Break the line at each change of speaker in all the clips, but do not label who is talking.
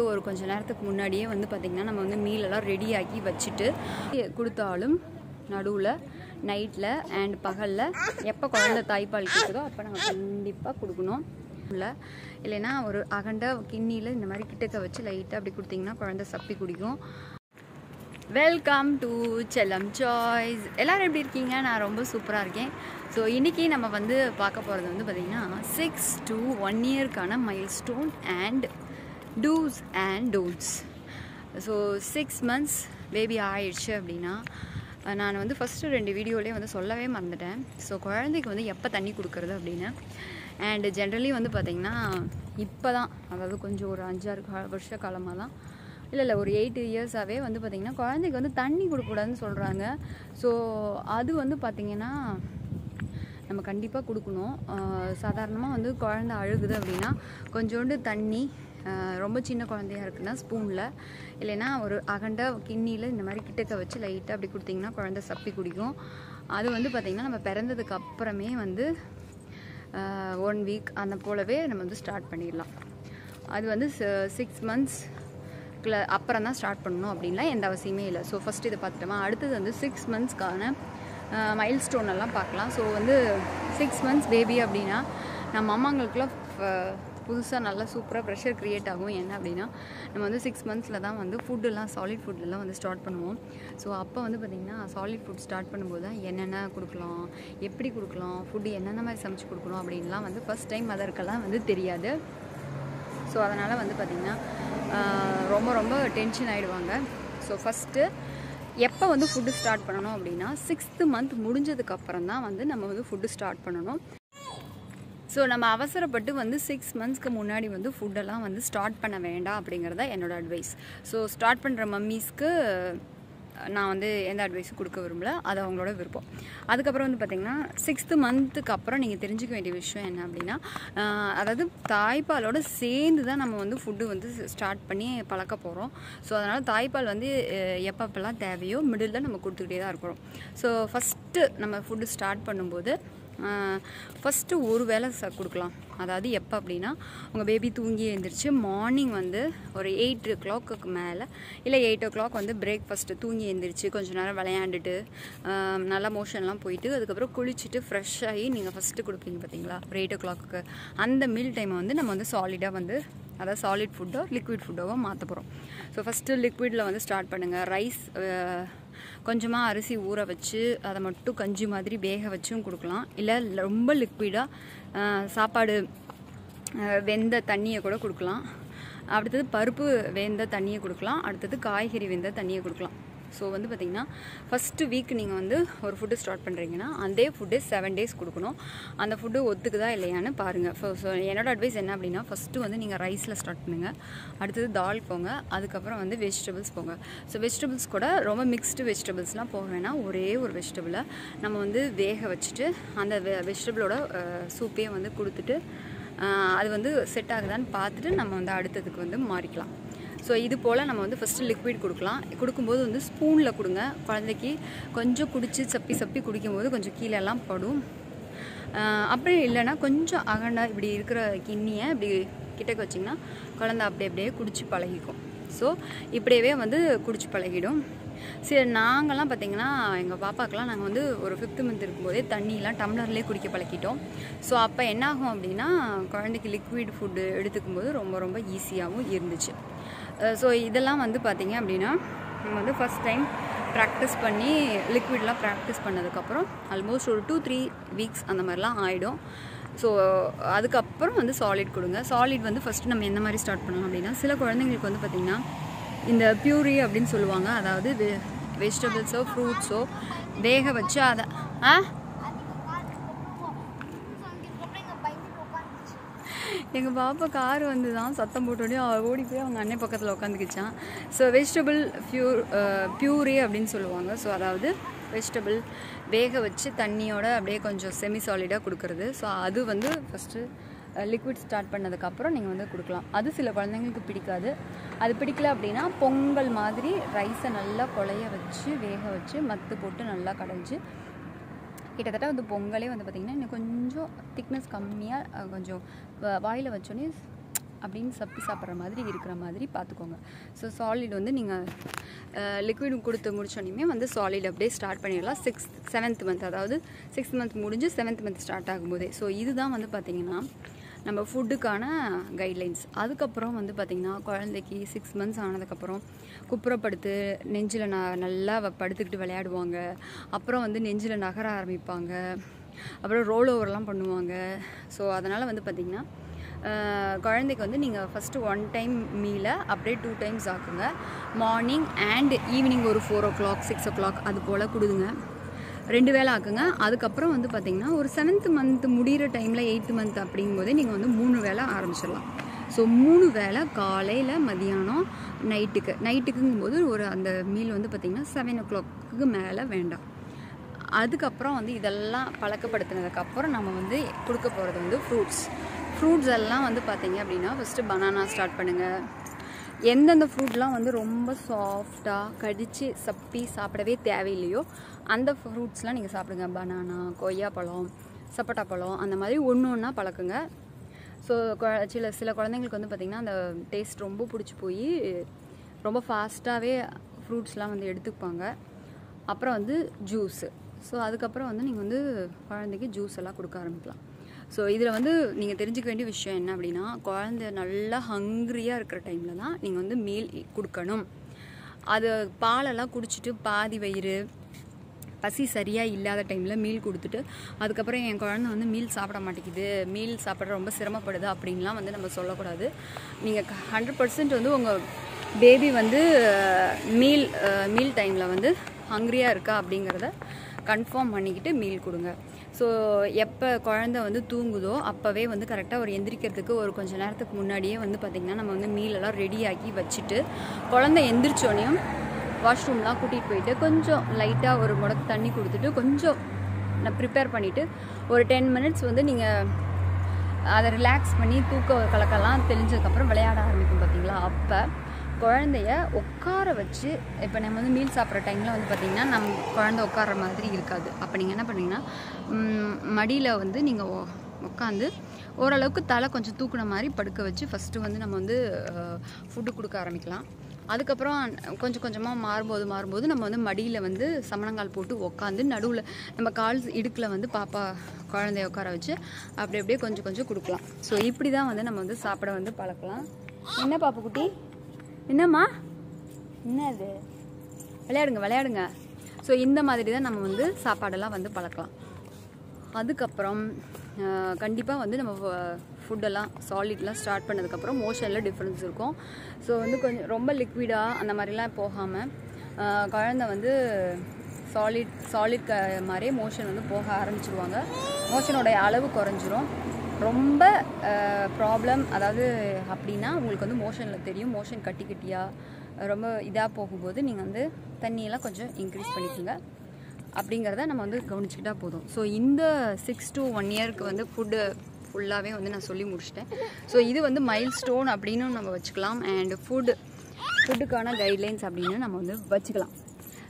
கொடுக்கறதுக்கு ஒரு கொஞ்ச நேரத்துக்கு முன்னாடியே வந்து பார்த்திங்கன்னா நம்ம வந்து மீலெல்லாம் ரெடியாக்கி வச்சுட்டு கொடுத்தாலும் நடுவில் நைட்டில் அண்ட் பகலில் எப்போ குழந்தை தாய்ப்பால் கேட்குதோ அப்போ நம்ம கண்டிப்பாக கொடுக்கணும். இல்லை இல்லைன்னா ஒரு அகண்ட கிண்ணியில் இந்த மாதிரி கிட்டக்க வச்சு லைட்டாக அப்படி கொடுத்தீங்கன்னா குழந்தை சப்பி குடிக்கும். வெல்கம் டு செல்லம் சாய்ஸ் எல்லோரும் எப்படி இருக்கீங்க? நான் ரொம்ப சூப்பராக இருக்கேன். ஸோ இன்றைக்கி நம்ம வந்து பார்க்க போகிறது வந்து பார்த்திங்கன்னா six to one இயர்க்கான milestone and do's and don'ts so six months baby ஆயிடுச்சு அப்படின்னா நான் வந்து ஃபஸ்ட்டு ரெண்டு வீடியோலேயே வந்து சொல்லவே மறந்துட்டேன். ஸோ குழந்தைக்கு வந்து எப்போ தண்ணி கொடுக்குறது அப்படின்னு? அண்ட் ஜென்ரலி வந்து பார்த்திங்கன்னா இப்போ தான் அதாவது கொஞ்சம் ஒரு அஞ்சாறு கா வருஷ காலமாக தான் இல்லை இல்லை ஒரு எயிட் இயர்ஸாகவே வந்து பார்த்திங்கன்னா குழந்தைக்கு வந்து தண்ணி கொடுக்கக்கூடாதுன்னு சொல்கிறாங்க ஸோ அது வந்து பார்த்திங்கன்னா நம்ம கண்டிப்பாக கொடுக்கணும். சாதாரணமாக வந்து குழந்த அழுகுது அப்படின்னா கொஞ்சோண்டு தண்ணி ரொம்ப சின்ன குழந்தையா இருக்குன்னா ஸ்பூனில். இல்லைன்னா ஒரு அகண்ட கிண்ணியில் இந்த மாதிரி கிட்டக்க வச்சு லைட்டாக அப்படி கொடுத்தீங்கன்னா குழந்தை சப்பி குடிக்கும். அது வந்து பார்த்திங்கன்னா நம்ம பிறந்ததுக்கு அப்புறமே வந்து ஒன் வீக் அந்த போலவே நம்ம வந்து ஸ்டார்ட் பண்ணிடலாம். அது வந்து சிக்ஸ் மந்த்ஸ் அப்புறம் தான் ஸ்டார்ட் பண்ணணும் அப்படின்லாம் எந்த அவசியமே இல்லை. ஸோ ஃபஸ்ட் இதை பார்த்துட்டோமா? அடுத்தது வந்து சிக்ஸ் மந்த்ஸ்க்கான மைல் ஸ்டோன் எல்லாம் பார்க்கலாம். ஸோ வந்து சிக்ஸ் மந்த்ஸ் பேபி அப்படின்னா நம்ம அம்மாங்களுக்குலாம் புதுசாக நல்லா சூப்பராக ப்ரெஷர் க்ரியேட் ஆகும். என்ன அப்படின்னா நம்ம வந்து சிக்ஸ் மந்த்ஸில் தான் வந்து ஃபுட்டுலாம் சாலிட் ஃபுட்லலாம் வந்து ஸ்டார்ட் பண்ணுவோம். ஸோ அப்போ வந்து பார்த்திங்கன்னா சாலிட் ஃபுட் ஸ்டார்ட் பண்ணும்போது தான் என்னென்ன கொடுக்கலாம் எப்படி கொடுக்கலாம் ஃபுட்டு என்னென்ன மாதிரி சமைச்சு கொடுக்கணும் அப்படின்லாம் வந்து ஃபஸ்ட் டைம் மதருக்கெல்லாம் வந்து தெரியாது. ஸோ அதனால் வந்து பார்த்திங்கன்னா ரொம்ப ரொம்ப டென்ஷன் ஆகிடுவாங்க ஸோ ஃபஸ்ட்டு எப்போ வந்து ஃபுட்டு ஸ்டார்ட் பண்ணணும் அப்படின்னா சிக்ஸ்த்து மந்த் முடிஞ்சதுக்கப்புறம் தான் வந்து நம்ம வந்து ஃபுட்டு ஸ்டார்ட் பண்ணணும். ஸோ நம்ம அவசரப்பட்டு வந்து சிக்ஸ் மந்த்ஸ்க்கு முன்னாடி வந்து ஃபுட்டெல்லாம் வந்து ஸ்டார்ட் பண்ண வேண்டாம் அப்படிங்கிறத என்னோடய அட்வைஸ் ஸோ ஸ்டார்ட் பண்ணுற மம்மிஸ்க்கு நான் வந்து எந்த அட்வைஸும் கொடுக்க விரும்பல அது அவங்களோட விருப்பம். அதுக்கப்புறம் வந்து பார்த்திங்கன்னா சிக்ஸ்த்து மந்த்துக்கு அப்புறம் நீங்கள் தெரிஞ்சுக்க வேண்டிய விஷயம் என்ன அப்படின்னா அதாவது தாய்ப்பாலோட சேர்ந்து தான் நம்ம வந்து ஃபுட்டு வந்து ஸ்டார்ட் பண்ணி பழக்க போகிறோம் ஸோ அதனால் தாய்ப்பால் வந்து எப்பப்பெல்லாம் தேவையோ மிடில் நம்ம கொடுத்துக்கிட்டே தான் இருக்கிறோம். ஸோ ஃபஸ்ட்டு நம்ம ஃபுட்டு ஸ்டார்ட் பண்ணும்போது ஃபஸ்ட்டு ஒரு வேளை ச கொடுக்கலாம். அதாவது எப்போ அப்படின்னா உங்கள் பேபி தூங்கி எழுந்திரிச்சு மார்னிங் வந்து ஒரு எயிட் ஓ கிளாக்கு மேலே இல்லை எயிட் ஓ கிளாக் வந்து பிரேக்ஃபாஸ்ட்டு தூங்கி எழுந்திரிச்சு கொஞ்ச நேரம் விளையாண்டுட்டு நல்லா மோஷன்லாம் போயிட்டு அதுக்கப்புறம் குளிச்சுட்டு ஃப்ரெஷ் ஆகி நீங்கள் ஃபஸ்ட்டு கொடுப்பீங்க பார்த்தீங்களா ஒரு எயிட் ஓ கிளாக்கு அந்த மீல் டைமை வந்து நம்ம வந்து சாலிடாக வந்து அதாவது சாலிட் ஃபுட்டோ லிக்விட் ஃபுட்டோவோ மாற்ற போகிறோம் ஸோ ஃபஸ்ட்டு லிக்விடில் வந்து ஸ்டார்ட் பண்ணுங்கள் ரைஸ் கொஞ்சமாக அரிசி ஊற வச்சு அதை மட்டும் கஞ்சி மாதிரி வேக வச்சும் கொடுக்கலாம். இல்லை ரொம்ப லிக்விடாக சாப்பாடு வெந்த தண்ணியை கூட கொடுக்கலாம். அடுத்தது பருப்பு வெந்த தண்ணியை கொடுக்கலாம். அடுத்தது காய்கறி வெந்த தண்ணியை கொடுக்கலாம். ஸோ வந்து பார்த்திங்கன்னா ஃபஸ்ட்டு வீக் நீங்கள் வந்து ஒரு ஃபுட்டு ஸ்டார்ட் பண்ணுறீங்கன்னா அதே ஃபுட்டு செவன் டேஸ் கொடுக்கணும். அந்த ஃபுட்டு ஒத்துக்குதா இல்லையான்னு பாருங்கள் ஸோ என்னோட அட்வைஸ் என்ன அப்படின்னா ஃபஸ்ட்டு வந்து நீங்கள் ரைஸில் ஸ்டார்ட் பண்ணுங்கள் அடுத்தது தால் போங்க. அதுக்கப்புறம் வந்து வெஜிடபிள்ஸ் போங்க. ஸோ வெஜிடபிள்ஸ் கூட ரொம்ப மிக்ஸ்டு வெஜிடபிள்ஸ்லாம் போகிறேன்னா ஒரே ஒரு வெஜிடபிளை நம்ம வந்து வேக வச்சுட்டு அந்த வெ வெஜிடபிளோட சூப்பையும் வந்து கொடுத்துட்டு அது வந்து செட் ஆகுதான்னு பார்த்துட்டு நம்ம வந்து அடுத்ததுக்கு வந்து மாறிக்கலாம். ஸோ இது போல் நம்ம வந்து ஃபஸ்ட்டு லிக்விட் கொடுக்கலாம். கொடுக்கும்போது வந்து ஸ்பூனில் கொடுங்க. குழந்தைக்கு கொஞ்சம் குடித்து சப்பி சப்பி குடிக்கும்போது கொஞ்சம் கீழெல்லாம் படும். அப்படி இல்லைன்னா கொஞ்சம் அகண்டா இப்படி இருக்கிற கிண்ணியை இப்படி கிட்டக்க வச்சிங்கன்னா குழந்தை அப்படி அப்படியே குடிச்சு பழகிக்கும். ஸோ இப்படியவே வந்து குடிச்சு பழகிடும். சரி நாங்கள்லாம் பார்த்தீங்கன்னா எங்கள் பாப்பாக்கெலாம் நாங்கள் வந்து ஒரு ஃபிஃப்த்து மந்த் இருக்கும்போதே தண்ணியெலாம் டம்ளர்லேயே குடிக்க பழக்கிட்டோம் ஸோ அப்போ என்ன ஆகும் அப்படின்னா குழந்தைக்கு லிக்விட் ஃபுட்டு எடுத்துக்கும் போது ரொம்ப ரொம்ப ஈஸியாகவும் இருந்துச்சு. ஸோ இதெல்லாம் வந்து பார்த்திங்க அப்படின்னா நம்ம வந்து ஃபஸ்ட் டைம் ப்ராக்டிஸ் பண்ணி லிக்விட்லாம் ப்ராக்டிஸ் பண்ணதுக்கப்புறம் ஆல்மோஸ்ட் ஒரு டூ த்ரீ வீக்ஸ் அந்த மாதிரிலாம் ஆகிடும் ஸோ அதுக்கப்புறம் வந்து சாலிட் கொடுங்க. சாலிட் வந்து ஃபஸ்ட்டு நம்ம எந்த மாதிரி ஸ்டார்ட் பண்ணலாம் அப்படின்னா சில குழந்தைங்களுக்கு வந்து பார்த்திங்கன்னா இந்த பியூரி அப்படின்னு சொல்லுவாங்க. அதாவது வெ வெஜிடபிள்ஸோ ஃப்ரூட்ஸோ வேக வச்சு அதை ஆ? எங்கள் பாப்பா கார் வந்து தான் சத்தம் போட்டோடனே ஓடி போய் அவங்க அண்ணன் பக்கத்தில் உட்காந்துக்கிச்சான் so vegetable pure puree uh, அப்படின்னு சொல்லுவாங்க. ஸோ அதாவது வெஜிடபிள் வேக வச்சு தண்ணியோட அப்படியே கொஞ்சம் செமி சாலிடாக கொடுக்குறது. ஸோ அது வந்து ஃபஸ்ட்டு லிக்விட் uh, ஸ்டார்ட் பண்ணதுக்கப்புறம் நீங்கள் வந்து கொடுக்கலாம். அது சில குழந்தைங்களுக்கு பிடிக்காது. அது பிடிக்கல அப்படின்னா பொங்கல் மாதிரி ரைஸை நல்லா குழைய வச்சு வேக வச்சு மத்து போட்டு நல்லா கடைஞ்சி கிட்டத்தட்ட வந்து பொங்கலே வந்து பார்த்திங்கன்னா இன்னும் கொஞ்சம் திக்னஸ் கம்மியாக கொஞ்சம் வாயில் வச்சோன்னே அப்படின்னு சப்பி சாப்பிட்ற மாதிரி இருக்கிற மாதிரி பார்த்துக்கோங்க ஸோ சாலிட் வந்து நீங்கள் லிக்விட் கொடுத்து முடிச்சோடனே வந்து சாலிட் அப்படியே ஸ்டார்ட் பண்ணிடலாம். சிக்ஸ்த் செவன்த் மந்த் அதாவது சிக்ஸ்த் மந்த் முடிஞ்சு செவன்த் மந்த் ஸ்டார்ட் ஆகும்போதே. ஸோ இதுதான் வந்து பார்த்திங்கன்னா நம்ம ஃபுட்டுக்கான கைட்லைன்ஸ் அதுக்கப்புறம் வந்து பார்த்திங்கன்னா குழந்தைக்கு சிக்ஸ் மந்த்ஸ் ஆனதுக்கப்புறம் குப்புறப்படுத்து நெஞ்சில் ந நல்லா வ- படுத்துக்கிட்டு விளையாடுவாங்க. அப்புறம் வந்து நெஞ்சில் நகர ஆரம்பிப்பாங்க. அப்புறம் ரோல் ஓவர்லாம் பண்ணுவாங்க. ஸோ அதனால் வந்து பார்த்திங்கன்னா குழந்தைக்கு வந்து நீங்கள் ஃபஸ்ட்டு ஒன் டைம் மீலை அப்படியே டூ டைம்ஸ் ஆக்குங்க. மார்னிங் அண்ட் ஈவினிங் ஒரு four o'clock six o'clock அது போல் கொடுதுங்க ரெண்டு வேளை ஆக்குங்க. அதுக்கப்புறம் வந்து பார்த்தீங்கன்னா ஒரு செவன்த் மந்த் முடிகிற டைமில் எயித்து மந்த் அப்படிங்கும்போதே நீங்கள் வந்து மூணு வேளை ஆரம்பிச்சிடலாம். ஸோ மூணு வேளை காலையில் மதியானம் நைட்டுக்கு நைட்டுக்குங்கும்போது ஒரு அந்த மீல் வந்து பார்த்திங்கன்னா செவன் ஓ கிளாக்கு மேலே வேண்டாம். அதுக்கப்புறம் வந்து இதெல்லாம் பழக்கப்படுத்தினதுக்கப்புறம் நம்ம வந்து கொடுக்க போகிறது வந்து ஃப்ரூட்ஸ் ஃப்ரூட்ஸ் எல்லாம் வந்து பார்த்தீங்க அப்படின்னா ஃபஸ்ட்டு பனானா ஸ்டார்ட் பண்ணுங்கள் எந்தெந்த ஃப்ரூட்லாம் வந்து ரொம்ப சாஃப்டாக கடித்து சப்பி சாப்பிடவே தேவையில்லையோ அந்த ஃப்ரூட்ஸ்லாம் நீங்கள் சாப்பிடுங்க. பனானா கொய்யாப்பழம் சப்போட்டா பழம் அந்த மாதிரி ஒன்று ஒன்றா பழக்குங்க. ஸோ சில சில குழந்தைங்களுக்கு வந்து பார்த்திங்கன்னா அந்த டேஸ்ட் ரொம்ப பிடிச்சி போய் ரொம்ப ஃபாஸ்ட்டாகவே ஃப்ரூட்ஸ்லாம் வந்து எடுத்துப்பாங்க. அப்புறம் வந்து ஜூஸு ஸோ அதுக்கப்புறம் வந்து நீங்கள் வந்து குழந்தைக்கு ஜூஸ் எல்லாம் கொடுக்க ஆரம்பிக்கலாம். ஸோ இதில் வந்து நீங்கள் தெரிஞ்சுக்க வேண்டிய விஷயம் என்ன அப்படின்னா குழந்த நல்லா ஹங்க்ரியாக இருக்கிற டைமில் தான் நீங்கள் வந்து மீல் கொடுக்கணும். அது பாலெல்லாம் குடிச்சிட்டு பாதி வயிறு பசி சரியாக இல்லாத டைமில் மீல் கொடுத்துட்டு அதுக்கப்புறம் என் குழந்தை வந்து மீல் சாப்பிட மாட்டேங்குது. மீல் சாப்பிட ரொம்ப சிரமப்படுது அப்படின்லாம் வந்து நம்ம சொல்லக்கூடாது. நீங்கள் ஹண்ட்ரட் பர்சன்ட் வந்து உங்கள் பேபி வந்து மீல் மீல் டைமில் வந்து ஹங்க்ரியாக இருக்கா அப்படிங்கிறத கன்ஃபார்ம் பண்ணிக்கிட்டு மீல் கொடுங்க. ஸோ எப்போ குழந்தை வந்து தூங்குதோ அப்போவே வந்து கரெக்டாக ஒரு எந்திரிக்கிறதுக்கு ஒரு கொஞ்சம் நேரத்துக்கு முன்னாடியே வந்து பார்த்திங்கன்னா நம்ம வந்து மீலெல்லாம் ரெடியாக்கி வச்சுட்டு குழந்தை எந்திரிச்சோடனையும் வாஷ்ரூம்லாம் கூட்டிகிட்டு போயிட்டு கொஞ்சம் லைட்டாக ஒரு முடக்கு தண்ணி கொடுத்துட்டு கொஞ்சம் நான் ப்ரிப்பேர் பண்ணிவிட்டு ஒரு டென் மினிட்ஸ் வந்து நீங்கள் அதை ரிலாக்ஸ் பண்ணி தூக்க கலக்கெல்லாம் தெளிஞ்சதுக்கப்புறம் விளையாட ஆரம்பிக்கும் பார்த்தீங்களா அப்போ குழந்தைய உட்கார வச்சு இப்போ நம்ம வந்து மீல் சாப்பிட்ற டைமில் வந்து பார்த்திங்கன்னா நம்ம குழந்தை உட்கார மாதிரி இருக்காது. அப்போ நீங்கள் என்ன பண்ணுறீங்கன்னா மடியில் வந்து நீங்கள் உட்காந்து ஓரளவுக்கு தலை கொஞ்சம் தூக்குன மாதிரி படுக்க வச்சு ஃபஸ்ட்டு வந்து நம்ம வந்து ஃபுட்டு கொடுக்க ஆரம்பிக்கலாம். அதுக்கப்புறம் கொஞ்சம் கொஞ்சமாக மாறும்போது மாறும்போது நம்ம வந்து மடியில் வந்து சமணங்கால் போட்டு உக்காந்து நடுவில் நம்ம கால் இடுக்கில் வந்து பாப்பா குழந்தைய உட்கார வச்சு அப்படி அப்படியே கொஞ்சம் கொஞ்சம் கொடுக்கலாம். ஸோ இப்படி தான் வந்து நம்ம வந்து சாப்பிட வந்து பழக்கலாம். என்ன பாப்பு குட்டி? என்னம்மா? என்ன அது விளையாடுங்க விளையாடுங்க. ஸோ இந்த மாதிரி தான் நம்ம வந்து சாப்பாடெல்லாம் வந்து பழக்கலாம். அதுக்கப்புறம் கண்டிப்பாக வந்து நம்ம ஃபுட்டெல்லாம் சாலிட்லாம் ஸ்டார்ட் பண்ணதுக்கப்புறம் மோஷனில் டிஃப்ரென்ஸ் இருக்கும். ஸோ வந்து கொஞ்சம் ரொம்ப லிக்விடாக அந்த மாதிரிலாம் போகாமல் குழந்த வந்து சாலிட் சாலிட் க மாதிரியே மோஷன் வந்து போக ஆரம்பிச்சிருவாங்க. மோஷனோடைய அளவு குறைஞ்சிரும். ரொம்ப ப்ராப்ளம் அதாவது அப்படின்னா உங்களுக்கு வந்து மோஷனில் தெரியும். மோஷன் கட்டி கட்டியாக ரொம்ப இதாக போகும்போது நீங்கள் வந்து தண்ணியெல்லாம் கொஞ்சம் இன்க்ரீஸ் பண்ணிக்கோங்க. அப்படிங்கிறத நம்ம வந்து கவனிச்சுக்கிட்டா போதும். ஸோ இந்த சிக்ஸ் டு ஒன் இயருக்கு வந்து ஃபுட்டு ஃபுல்லாகவே வந்து நான் சொல்லி முடிச்சிட்டேன். ஸோ இது வந்து மைல் ஸ்டோன் அப்படின்னு நம்ம வச்சுக்கலாம். அண்ட் ஃபுட் ஃபுட்டுக்கான கைட்லைன்ஸ் அப்படின்னு நம்ம வந்து வச்சுக்கலாம்.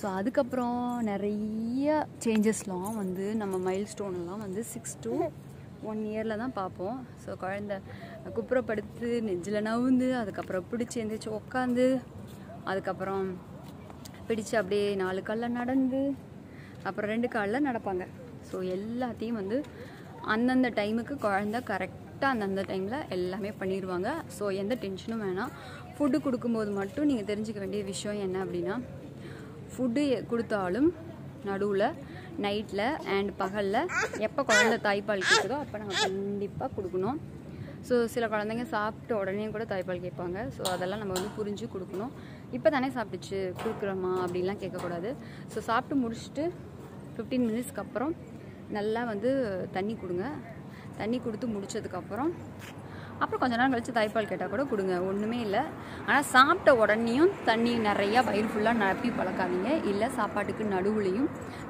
ஸோ அதுக்கப்புறம் நிறைய சேஞ்சஸ்லாம் வந்து நம்ம மைல் ஸ்டோன்லாம் வந்து சிக்ஸ் டூ ஒன் இயரில் தான் பார்ப்போம். ஸோ குழந்த குப்புறப்படுத்து நெஞ்சில் நவுந்து அதுக்கப்புறம் பிடிச்சி எந்திரிச்சு உட்காந்து அதுக்கப்புறம் பிடிச்சு அப்படியே நாலு காலில் நடந்து அப்புறம் ரெண்டு காலில் நடப்பாங்க. ஸோ எல்லாத்தையும் வந்து அந்தந்த டைமுக்கு குழந்த கரெக்டாக அந்தந்த டைமில் எல்லாமே பண்ணிடுவாங்க ஸோ எந்த டென்ஷனும் வேணாம். ஃபுட்டு கொடுக்கும்போது மட்டும் நீங்கள் தெரிஞ்சுக்க வேண்டிய விஷயம் என்ன அப்படின்னா ஃபுட்டு கொடுத்தாலும் நடுவில் நைட்டில் அண்ட் பகலில் எப்போ குழந்த தாய்ப்பால் கேட்குதோ அப்போ நம்ம கண்டிப்பாக கொடுக்கணும். ஸோ சில குழந்தைங்க சாப்பிட்ட உடனே கூட தாய்ப்பால் கேட்பாங்க. ஸோ அதெல்லாம் நம்ம வந்து புரிஞ்சு கொடுக்கணும். இப்போ தானே சாப்பிட்டுச்சு கொடுக்குறோமா அப்படிலாம் கேட்கக்கூடாது. ஸோ சாப்பிட்டு முடிச்சுட்டு ஃபிஃப்டீன் மினிட்ஸ்க்கு அப்புறம் நல்லா வந்து தண்ணி கொடுங்க. தண்ணி கொடுத்து முடிச்சதுக்கப்புறம் அப்புறம் கொஞ்ச நேரம் கழித்து தாய்ப்பால் கேட்டால் கூட கொடுங்க ஒன்றுமே இல்லை. ஆனால் சாப்பிட்ட உடனேயும் தண்ணி நிறையா வயிறு ஃபுல்லாக நிரப்பி பழக்காதீங்க. இல்லை சாப்பாட்டுக்கு நடுவுலையும்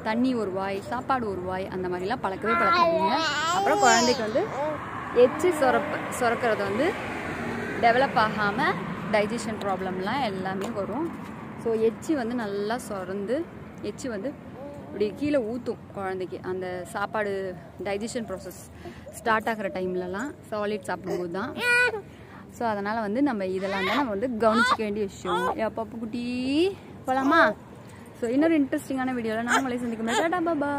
தண்ணி ஒரு வாய் சாப்பாடு ஒரு வாய் அந்த மாதிரிலாம் பழக்கவே பழக்காதீங்க. அப்புறம் குழந்தைக்கு வந்து எச்சி சுரப்ப சுரக்கிறது வந்து டெவலப் ஆகாமல் டைஜஷன் ப்ராப்ளம்லாம் எல்லாமே வரும். ஸோ எச்சி வந்து நல்லா சுரந்து எச்சி வந்து இப்படி கீழே ஊற்றும் குழந்தைக்கு. அந்த சாப்பாடு டைஜஷன் ப்ராசஸ் ஸ்டார்ட் ஆகிற டைம்லலாம் சாலிட் சாப்பிடும்போது தான் ஸோ அதனால் வந்து நம்ம இதெல்லாம் தான் நம்ம வந்து கவனிச்சிக்க வேண்டிய விஷயம். ஏ குட்டி. போகலாமா ஸோ இன்னொரு இன்ட்ரெஸ்டிங்கான வீடியோவில் நான் உங்களை சந்திக்கும் பாபா